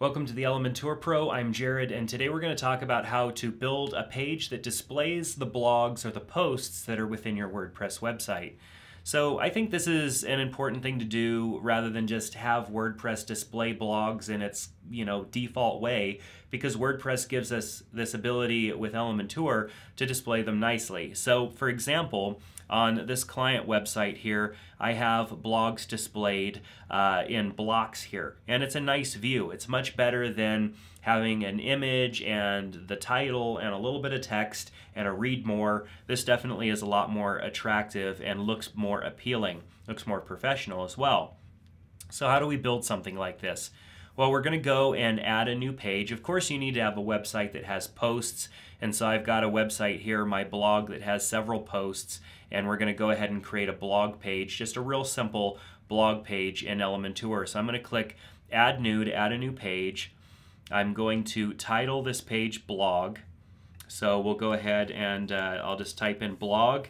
Welcome to the Elementor Pro. I'm Jerad, and today we're going to talk about how to build a page that displays the blogs or the posts that are within your WordPress website. So I think this is an important thing to do rather than just have WordPress display blogs in its you know default way because WordPress gives us this ability with Elementor to display them nicely. So for example, on this client website here, I have blogs displayed uh, in blocks here. And it's a nice view. It's much better than having an image and the title and a little bit of text and a read more. This definitely is a lot more attractive and looks more appealing, looks more professional as well. So how do we build something like this? Well, we're going to go and add a new page. Of course, you need to have a website that has posts. And so I've got a website here, my blog, that has several posts and we're going to go ahead and create a blog page, just a real simple blog page in Elementor. So I'm going to click Add New to add a new page. I'm going to title this page Blog. So we'll go ahead and uh, I'll just type in blog.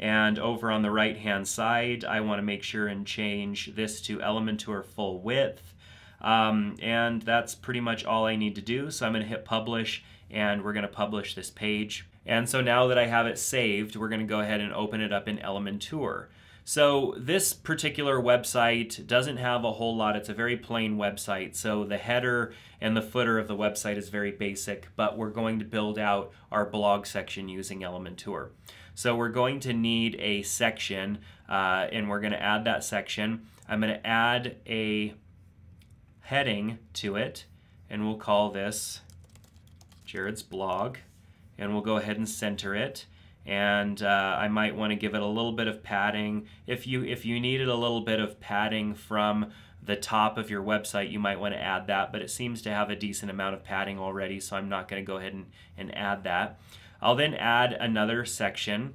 And over on the right hand side, I want to make sure and change this to Elementor full width. Um, and that's pretty much all I need to do. So I'm going to hit publish and we're going to publish this page. And so now that I have it saved, we're going to go ahead and open it up in Elementor. So this particular website doesn't have a whole lot. It's a very plain website. So the header and the footer of the website is very basic, but we're going to build out our blog section using Elementor. So we're going to need a section, uh, and we're going to add that section. I'm going to add a heading to it, and we'll call this Jerad's blog and we'll go ahead and center it and uh, I might want to give it a little bit of padding. If you if you needed a little bit of padding from the top of your website, you might want to add that, but it seems to have a decent amount of padding already, so I'm not going to go ahead and, and add that. I'll then add another section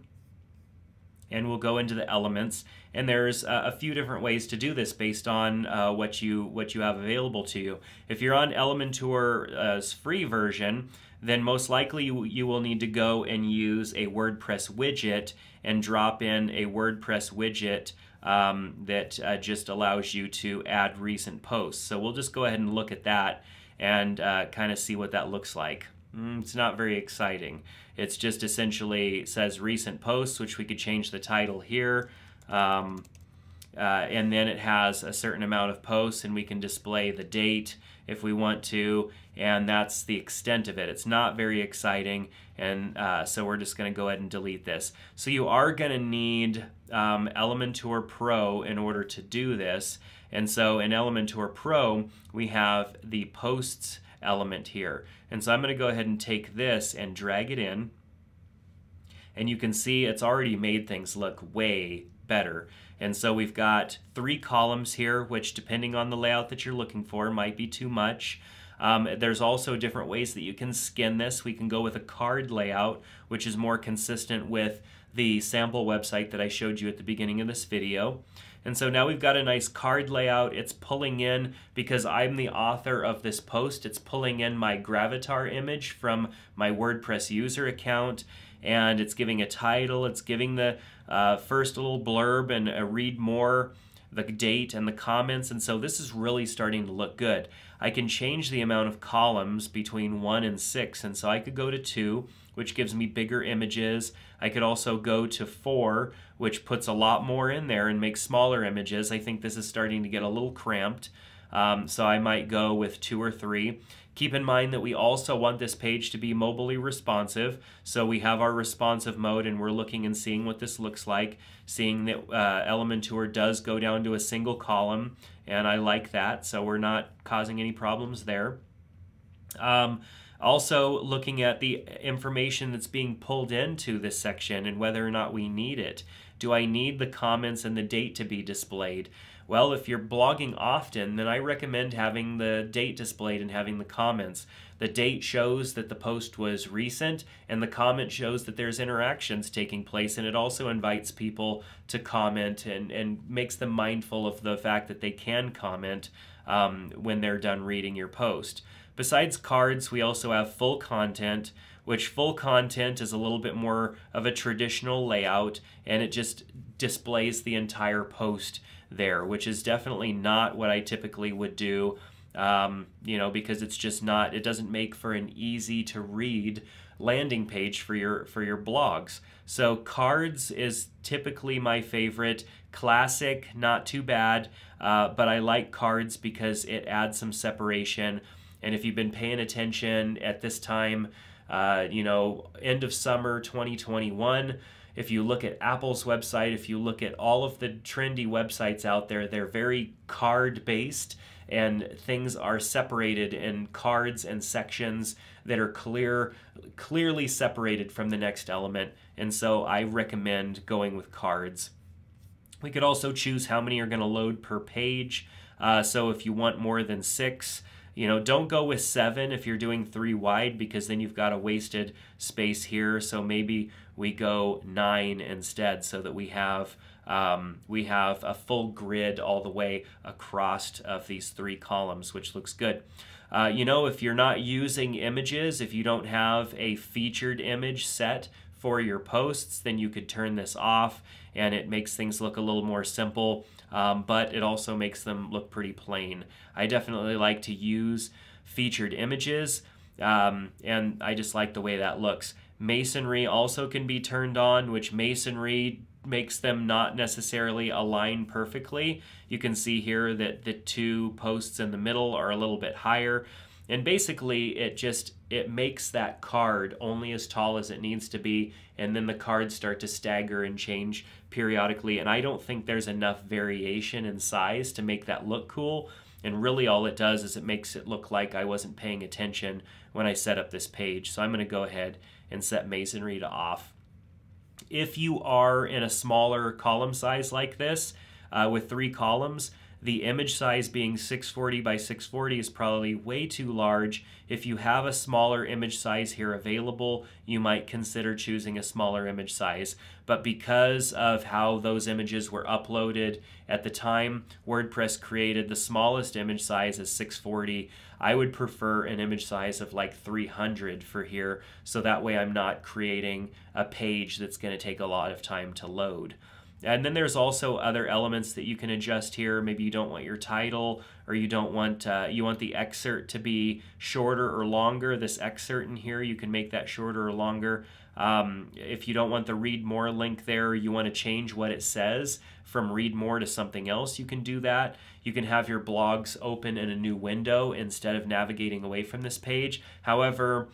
and we'll go into the elements and there's a, a few different ways to do this based on uh, what you what you have available to you. If you're on Elementor's free version, then most likely you, you will need to go and use a WordPress widget and drop in a WordPress widget um, that uh, just allows you to add recent posts. So we'll just go ahead and look at that and uh, kind of see what that looks like. Mm, it's not very exciting. It's just essentially says recent posts, which we could change the title here. Um, uh, and then it has a certain amount of posts and we can display the date if we want to. And that's the extent of it. It's not very exciting. And uh, so we're just going to go ahead and delete this. So you are going to need um, Elementor Pro in order to do this. And so in Elementor Pro we have the posts element here and so I'm going to go ahead and take this and drag it in and you can see it's already made things look way better. And so we've got three columns here, which depending on the layout that you're looking for might be too much. Um, there's also different ways that you can skin this. We can go with a card layout, which is more consistent with the sample website that I showed you at the beginning of this video. And so now we've got a nice card layout. It's pulling in, because I'm the author of this post, it's pulling in my Gravatar image from my WordPress user account and it's giving a title, it's giving the uh, first little blurb and a read more, the date and the comments, and so this is really starting to look good. I can change the amount of columns between 1 and 6, and so I could go to 2, which gives me bigger images. I could also go to 4, which puts a lot more in there and makes smaller images. I think this is starting to get a little cramped. Um, so I might go with two or three. Keep in mind that we also want this page to be mobilely responsive. So we have our responsive mode and we're looking and seeing what this looks like, seeing that uh, Elementor does go down to a single column and I like that. So we're not causing any problems there. Um, also looking at the information that's being pulled into this section and whether or not we need it. Do I need the comments and the date to be displayed? Well, if you're blogging often, then I recommend having the date displayed and having the comments. The date shows that the post was recent, and the comment shows that there's interactions taking place, and it also invites people to comment and, and makes them mindful of the fact that they can comment um, when they're done reading your post. Besides cards, we also have full content, which full content is a little bit more of a traditional layout, and it just displays the entire post there, which is definitely not what I typically would do um, you know, because it's just not, it doesn't make for an easy to read landing page for your for your blogs. So cards is typically my favorite. Classic, not too bad, uh, but I like cards because it adds some separation. And if you've been paying attention at this time, uh, you know, end of summer 2021. If you look at Apple's website, if you look at all of the trendy websites out there, they're very card based and things are separated in cards and sections that are clear clearly separated from the next element and so I recommend going with cards. We could also choose how many are going to load per page. Uh, so if you want more than six, you know, don't go with seven if you're doing three wide because then you've got a wasted space here. So maybe we go nine instead so that we have um, we have a full grid all the way across of these three columns, which looks good. Uh, you know, if you're not using images, if you don't have a featured image set for your posts, then you could turn this off and it makes things look a little more simple, um, but it also makes them look pretty plain. I definitely like to use featured images um, and I just like the way that looks. Masonry also can be turned on, which masonry makes them not necessarily align perfectly. You can see here that the two posts in the middle are a little bit higher. And basically it just it makes that card only as tall as it needs to be and then the cards start to stagger and change periodically and I don't think there's enough variation in size to make that look cool and really all it does is it makes it look like I wasn't paying attention when I set up this page. So I'm going to go ahead and set masonry to off. If you are in a smaller column size like this uh, with three columns, the image size being 640 by 640 is probably way too large. If you have a smaller image size here available, you might consider choosing a smaller image size. But because of how those images were uploaded at the time, WordPress created the smallest image size as 640. I would prefer an image size of like 300 for here, so that way I'm not creating a page that's going to take a lot of time to load. And then there's also other elements that you can adjust here. Maybe you don't want your title or you don't want, uh, you want the excerpt to be shorter or longer. This excerpt in here, you can make that shorter or longer. Um, if you don't want the read more link there, you want to change what it says from read more to something else, you can do that. You can have your blogs open in a new window instead of navigating away from this page. However,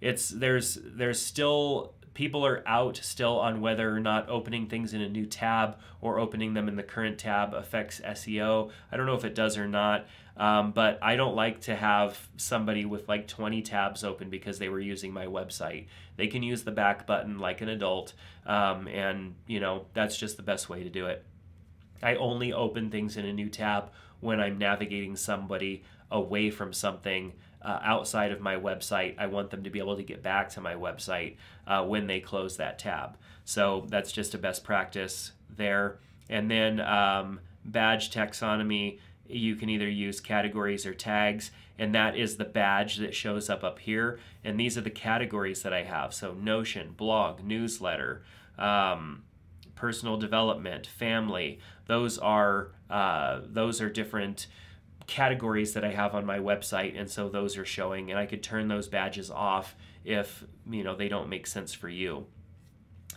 it's there's there's still people are out still on whether or not opening things in a new tab or opening them in the current tab affects SEO. I don't know if it does or not, um, but I don't like to have somebody with like 20 tabs open because they were using my website. They can use the back button like an adult, um, and you know that's just the best way to do it. I only open things in a new tab when I'm navigating somebody away from something uh, outside of my website. I want them to be able to get back to my website uh, when they close that tab. So that's just a best practice there. And then um, badge taxonomy, you can either use categories or tags, and that is the badge that shows up up here. And these are the categories that I have. So Notion, blog, newsletter, um, personal development, family. Those are uh, those are different categories that I have on my website, and so those are showing, and I could turn those badges off if you know they don't make sense for you.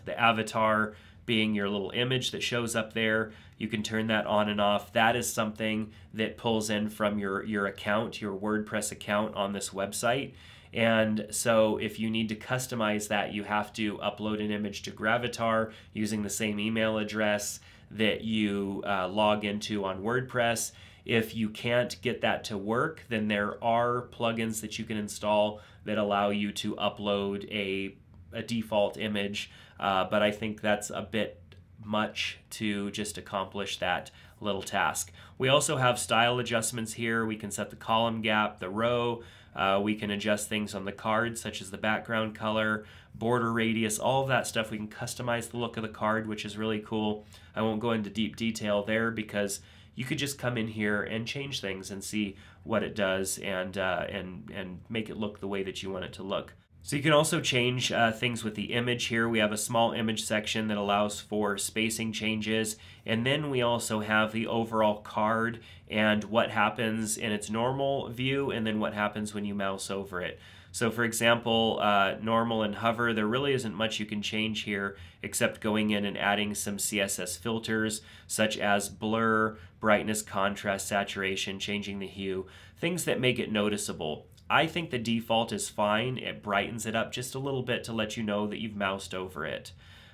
The avatar being your little image that shows up there, you can turn that on and off. That is something that pulls in from your your account, your WordPress account on this website. And so if you need to customize that, you have to upload an image to Gravatar using the same email address that you uh, log into on WordPress if you can't get that to work, then there are plugins that you can install that allow you to upload a, a default image, uh, but I think that's a bit much to just accomplish that little task. We also have style adjustments here. We can set the column gap, the row, uh, we can adjust things on the card, such as the background color, border radius, all of that stuff. We can customize the look of the card, which is really cool. I won't go into deep detail there because you could just come in here and change things and see what it does and uh, and and make it look the way that you want it to look. So you can also change uh, things with the image here. We have a small image section that allows for spacing changes. And then we also have the overall card and what happens in its normal view and then what happens when you mouse over it. So for example, uh, normal and hover, there really isn't much you can change here except going in and adding some CSS filters such as blur, brightness, contrast, saturation, changing the hue, things that make it noticeable. I think the default is fine. It brightens it up just a little bit to let you know that you've moused over it.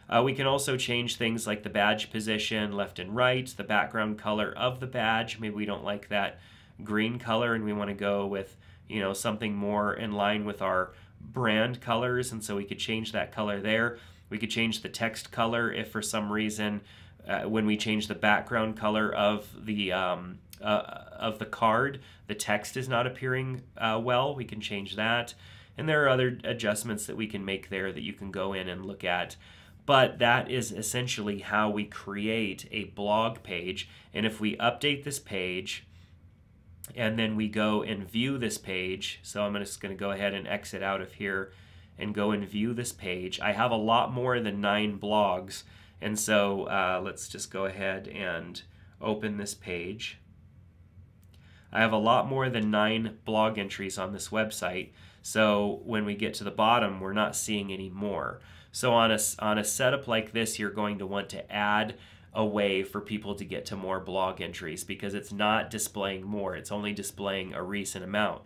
Uh, we can also change things like the badge position, left and right, the background color of the badge. Maybe we don't like that green color and we want to go with, you know, something more in line with our brand colors. And so we could change that color there. We could change the text color if for some reason uh, when we change the background color of the um, uh, of the card, the text is not appearing uh, well. We can change that. And there are other adjustments that we can make there that you can go in and look at. But that is essentially how we create a blog page. And if we update this page, and then we go and view this page, so I'm just going to go ahead and exit out of here and go and view this page. I have a lot more than nine blogs, and so uh, let's just go ahead and open this page. I have a lot more than nine blog entries on this website. So when we get to the bottom, we're not seeing any more. So on a, on a setup like this, you're going to want to add a way for people to get to more blog entries because it's not displaying more, it's only displaying a recent amount.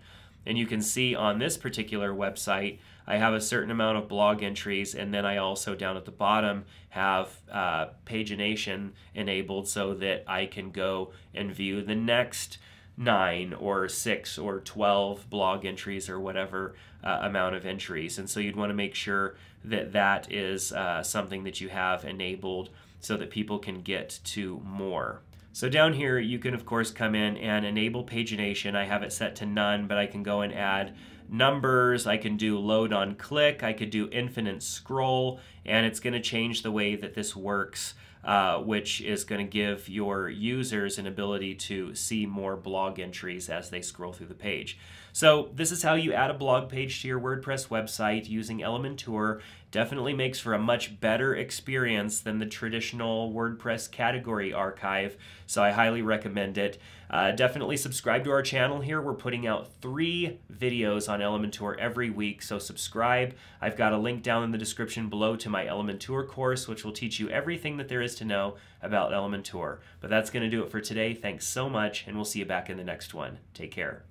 And you can see on this particular website, I have a certain amount of blog entries, and then I also down at the bottom have uh, pagination enabled so that I can go and view the next nine or six or 12 blog entries or whatever uh, amount of entries. And so you'd want to make sure that that is uh, something that you have enabled so that people can get to more. So down here, you can of course come in and enable pagination. I have it set to none, but I can go and add numbers, I can do load on click, I could do infinite scroll, and it's gonna change the way that this works uh, which is going to give your users an ability to see more blog entries as they scroll through the page. So this is how you add a blog page to your WordPress website using Elementor. Definitely makes for a much better experience than the traditional WordPress category archive, so I highly recommend it. Uh, definitely subscribe to our channel here. We're putting out three videos on Elementor every week, so subscribe. I've got a link down in the description below to my Elementor course, which will teach you everything that there is to know about Elementor. But that's going to do it for today. Thanks so much, and we'll see you back in the next one. Take care.